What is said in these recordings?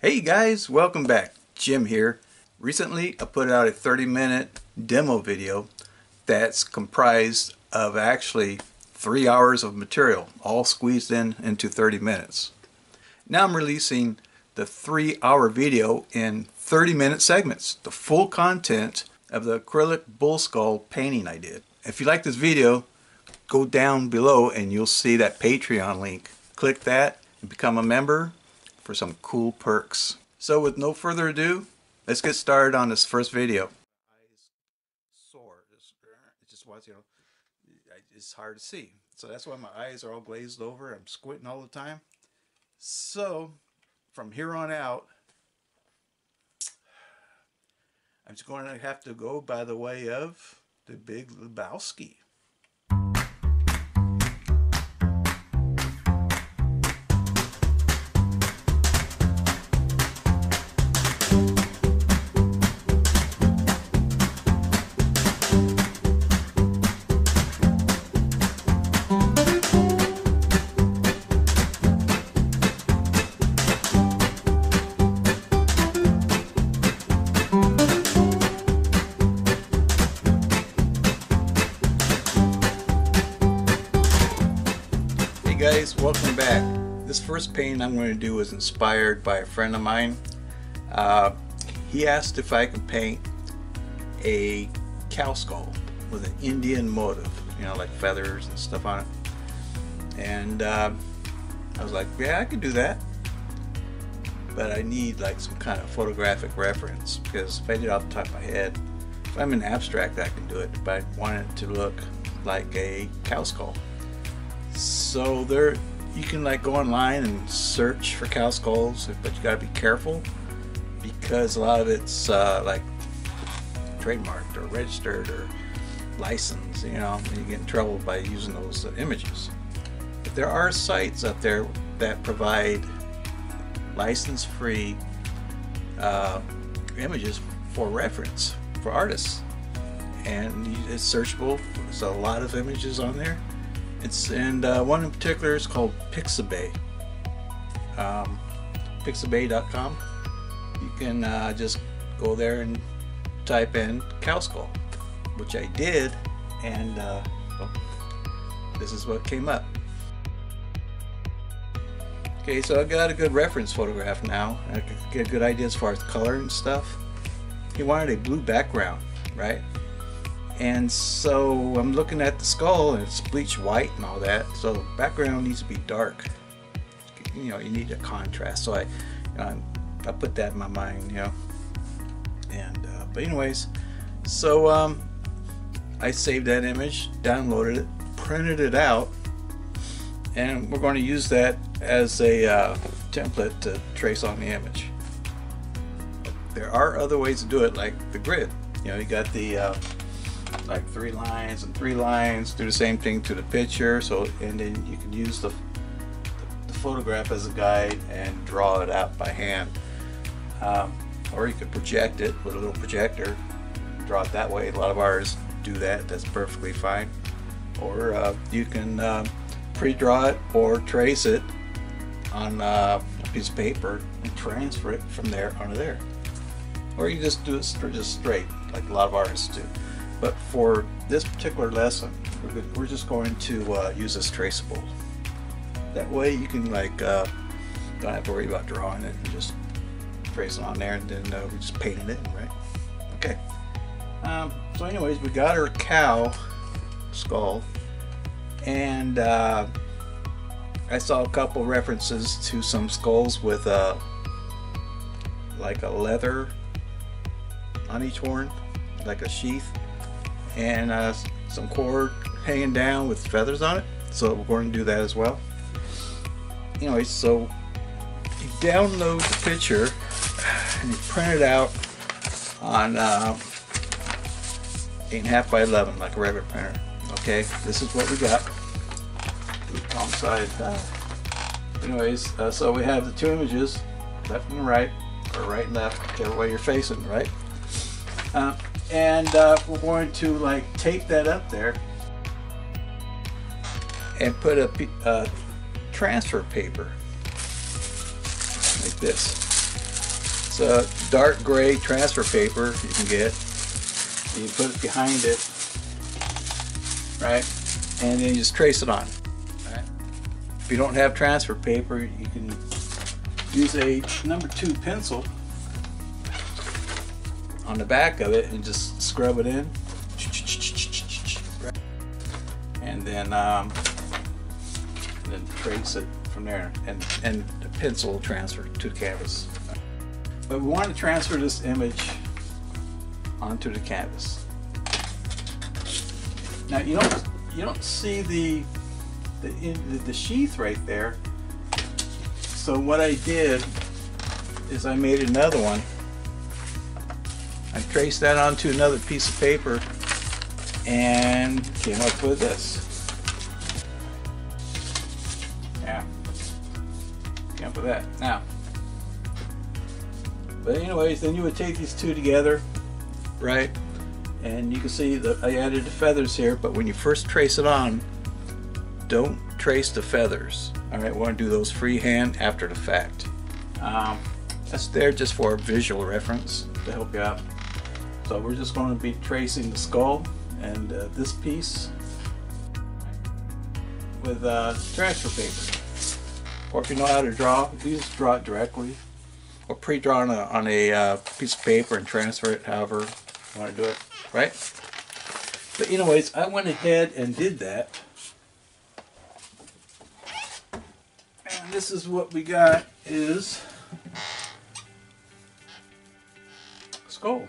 Hey guys, welcome back. Jim here. Recently I put out a 30 minute demo video that's comprised of actually three hours of material all squeezed in into 30 minutes. Now I'm releasing the three hour video in 30 minute segments, the full content of the acrylic bull skull painting I did. If you like this video, go down below and you'll see that Patreon link. Click that and become a member for some cool perks. So with no further ado, let's get started on this first video. You know, it's hard to see. So that's why my eyes are all glazed over. I'm squinting all the time. So from here on out, I'm just going to have to go by the way of the Big Lebowski. Welcome back. This first painting I'm going to do is inspired by a friend of mine. Uh, he asked if I could paint a cow skull with an Indian motive, you know, like feathers and stuff on it. And uh, I was like, yeah, I could do that. But I need like some kind of photographic reference because if I did it off the top of my head, if I'm an abstract, I can do it, but I want it to look like a cow skull. So there, you can like go online and search for cow skulls, but you gotta be careful because a lot of it's uh, like trademarked or registered or licensed. You know, you get in trouble by using those uh, images. But there are sites out there that provide license-free uh, images for reference for artists, and it's searchable. There's a lot of images on there it's and uh, one in particular is called Pixabay. Um, Pixabay.com. You can uh, just go there and type in cow skull, which I did, and uh, well, this is what came up. Okay, so I got a good reference photograph now. I get a good idea as far as color and stuff. He wanted a blue background, right? And so I'm looking at the skull and it's bleached white and all that. So background needs to be dark. You know you need a contrast. So I um, I put that in my mind you know. And uh, but anyways so um, I saved that image downloaded it printed it out and we're going to use that as a uh, template to trace on the image. There are other ways to do it like the grid. You know you got the uh, like three lines and three lines do the same thing to the picture. So and then you can use the, the photograph as a guide and draw it out by hand. Um, or you could project it with a little projector draw it that way. A lot of artists do that that's perfectly fine. Or uh, you can uh, pre-draw it or trace it on uh, a piece of paper and transfer it from there onto there. Or you just do it just straight like a lot of artists do but for this particular lesson, we're, just going to uh, use this traceable. That way you can like, uh, don't have to worry about drawing it, and just trace it on there and then uh, we just painted it, right? Okay. Um, so anyways, we got our cow skull and uh, I saw a couple references to some skulls with a uh, like a leather on each horn, like a sheath and uh, some cord hanging down with feathers on it. So we're going to do that as well. Anyway, so you download the picture and you print it out on uh, 8.5 by 11 like a regular printer. Okay, this is what we got. Wrong side. Uh, anyways, uh, so we have the two images, left and right, or right and left, whichever way you're facing, right? Uh, and uh, we're going to like tape that up there and put a uh, transfer paper like this this uh, dark gray transfer paper you can get. And you put it behind it, right? And then you just trace it on. Right? If you don't have transfer paper, you can use a number two pencil on the back of it and just scrub it in. And then, um, then trace it from there and, and the pencil will transfer to the canvas. But we want to transfer this image onto the canvas. Now you don't you don't see the the, the, the sheath right there. So what I did is I made another one. I traced that onto another piece of paper and came up with this. Yeah. Came up with that. Now, but anyways, then you would take these two together, right? And you can see that I added the feathers here, but when you first trace it on, don't trace the feathers. All right, want to do those freehand after the fact. Um, that's there just for visual reference to help you out. So we're just going to be tracing the skull and uh, this piece with uh, transfer paper. Or if you know how to draw, you just draw it directly. Or pre-draw on a, on a uh, piece of paper and transfer it however you want to do it, right? But anyways, I went ahead and did that. And this is what we got is skull.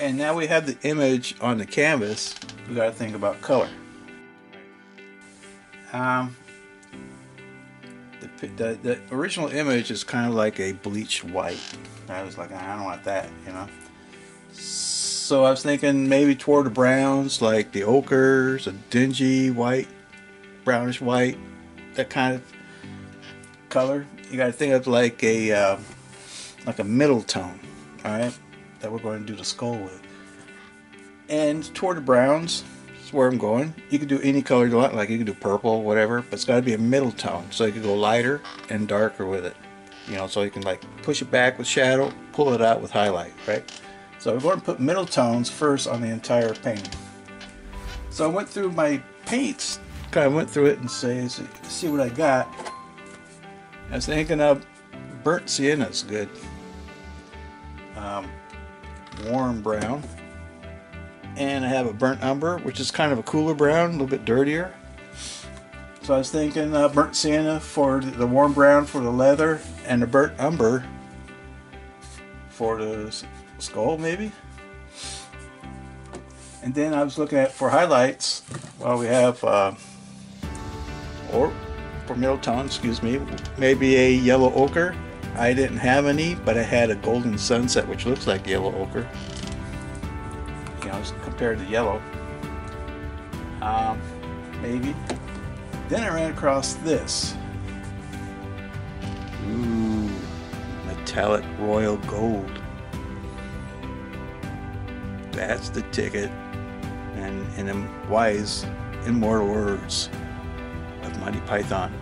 And now we have the image on the canvas. We got to think about color. Um, the, the, the original image is kind of like a bleached white. I was like, I don't want that, you know. So I was thinking maybe toward the browns, like the ochres, a dingy white, brownish white, that kind of color. You got to think of like a uh, like a middle tone, all right, that we're going to do the skull with. And toward the browns is where I'm going. You can do any color you want, like you can do purple, whatever, but it's got to be a middle tone, so you can go lighter and darker with it. You know, so you can like push it back with shadow, pull it out with highlight, right? So we're going to put middle tones first on the entire painting. So I went through my paints, kind of went through it and say, see what I got. I was thinking of burnt sienna is good. Um, warm brown. And I have a burnt umber, which is kind of a cooler brown, a little bit dirtier. So I was thinking uh, burnt sienna for the warm brown for the leather, and the burnt umber for the skull, maybe. And then I was looking at for highlights. Well, we have, uh, or for middle tone, excuse me, maybe a yellow ochre. I didn't have any, but I had a golden sunset, which looks like yellow ochre. You know, compared to yellow. Um, maybe. Then I ran across this. Ooh, metallic royal gold. That's the ticket. And in the wise, immortal words of Monty Python.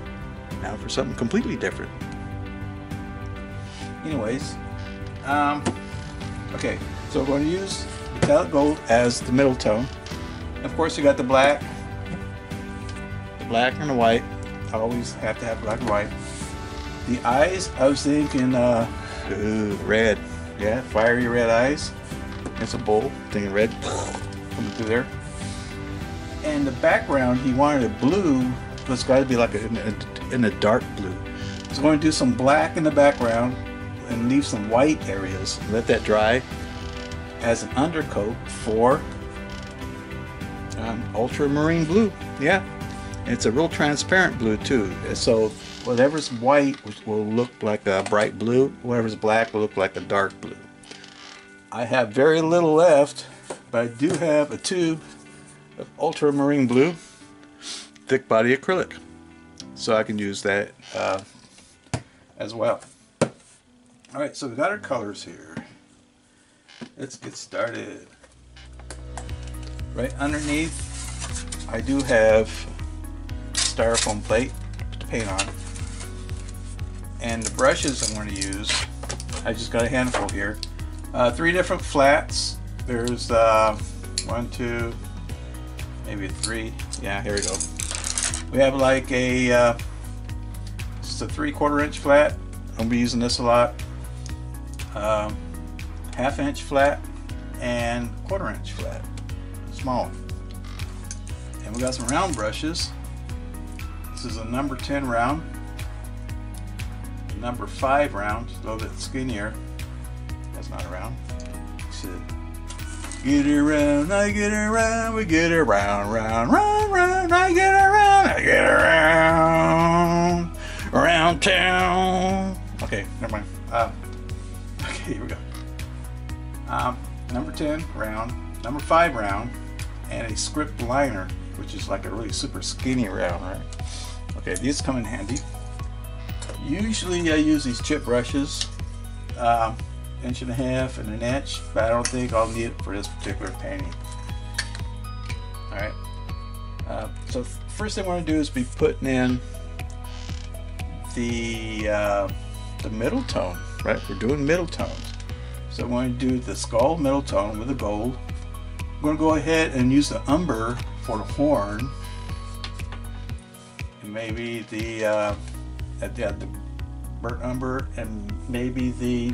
Now for something completely different. Anyways, um, okay, so we're going to use metallic gold as the middle tone. Of course, you got the black, the black and the white. I always have to have black and white. The eyes, I was thinking, uh, ooh, red. Yeah, fiery red eyes. It's a bowl, thinking red coming through there. And the background, he wanted a blue, but it's got to be like a, in, a, in a dark blue. So I'm going to do some black in the background and leave some white areas. Let that dry as an undercoat for um, ultramarine blue. Yeah, it's a real transparent blue too. So whatever's white will look like a bright blue. Whatever's black will look like a dark blue. I have very little left, but I do have a tube of ultramarine blue, thick body acrylic. So I can use that uh, as well. All right, so we got our colors here. Let's get started. Right underneath, I do have styrofoam plate to paint on. And the brushes I'm going to use I just got a handful here. Uh, three different flats. There's uh, one, two, maybe three. Yeah, here we go. We have like a uh, just a three quarter inch flat. I'm going to be using this a lot. Um, half inch flat and quarter inch flat, small. And we got some round brushes. This is a number 10 round, number 5 round, a little bit skinnier. That's not a round. Get around, I get around, we get around, round, round, round, I get around, I get around, around town. Okay, never mind. Uh, number 10 round, number 5 round, and a script liner, which is like a really super skinny round, right? Okay, these come in handy. Usually I use these chip brushes. Um, inch and a half and an inch, but I don't think I'll need it for this particular painting. Alright, uh, so first thing I want to do is be putting in the, uh, the middle tone, right? We're doing middle tones. So I'm going to do the skull middle tone with the gold. I'm going to go ahead and use the umber for the horn. And maybe the, uh, yeah, the burnt umber and maybe the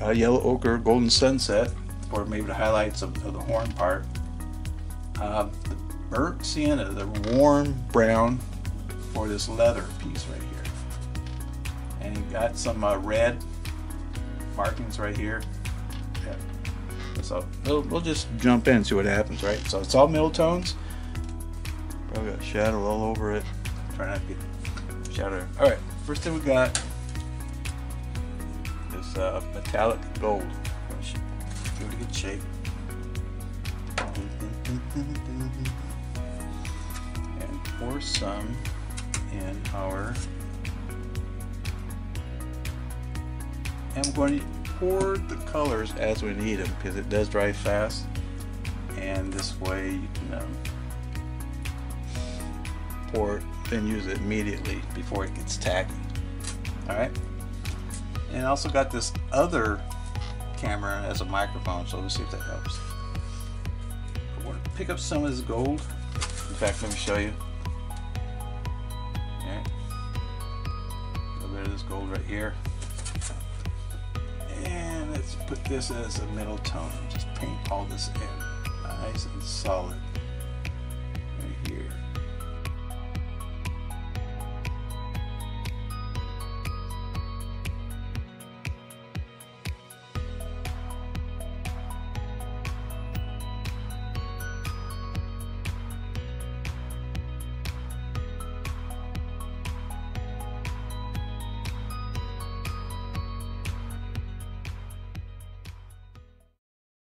uh, yellow ochre golden sunset or maybe the highlights of, of the horn part uh, the burnt sienna the warm brown for this leather piece right here and you got some uh, red markings right here yeah. so we'll, we'll just jump in and see what happens right so it's all middle tones probably got shadow all over it try not to get shadow all right first thing we got uh, metallic gold. Give it a good shake. And pour some in our. We're going to pour the colors as we need them because it does dry fast. And this way you can um, pour it, then use it immediately before it gets tacky. All right. And I also got this other camera as a microphone, so let's see if that helps. I want to pick up some of this gold. In fact, let me show you. Okay. A little bit of this gold right here. Let's put this as a middle tone. Just paint all this in. Nice and solid.